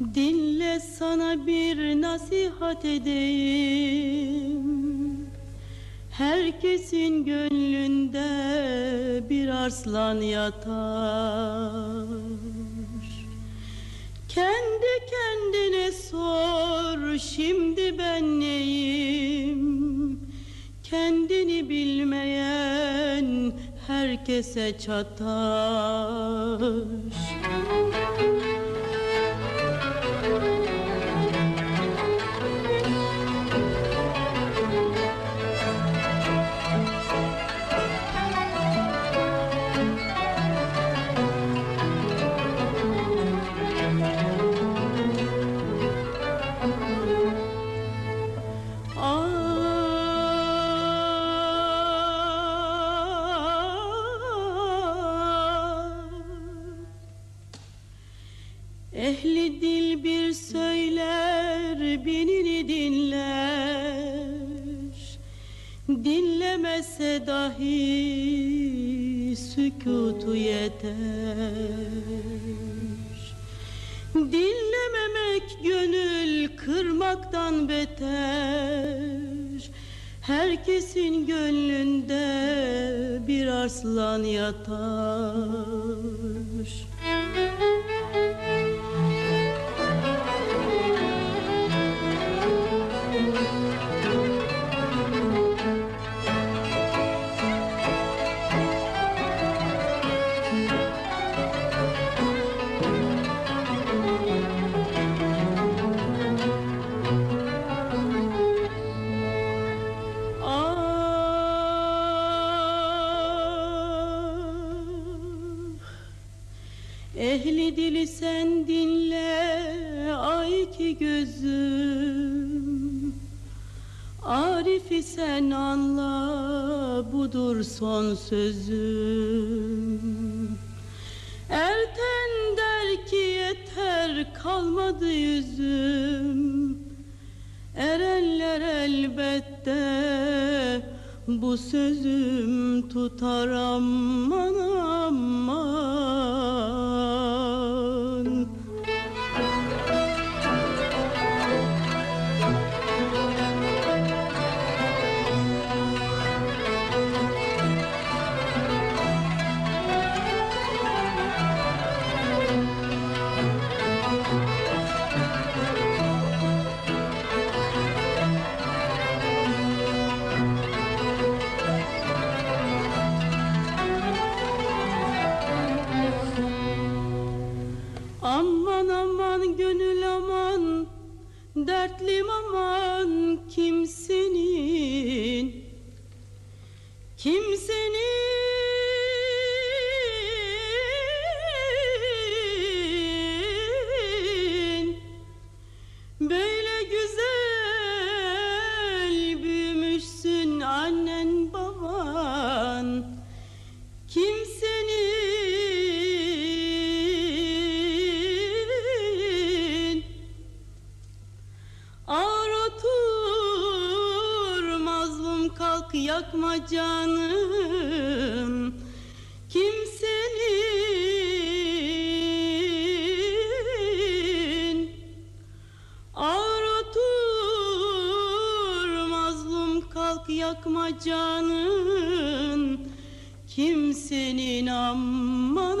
Dinle sana bir nasihat edeyim. Herkesin gönlünde bir arslan yatar. Kendi kendine sor şimdi ben neyim? Kendini bilmeyen herkese çatar Thank you. Ehli dil bir söyler binini dinler. Dinlemese dahi sükutu yeter. Dinlememek gönül kırmaktan beter. Herkesin gönlünde bir arslan yatar Ehli dili sen dinle ay ki gözüm. Arif'i sen anla budur son sözüm. Erten der ki yeter kalmadı yüzüm. Erenler elbette bu sözüm tutar aman aman Dertlim aman kalk yakma canım Kimsenin Ağır otur mazlum kalk yakma canın Kimsenin aman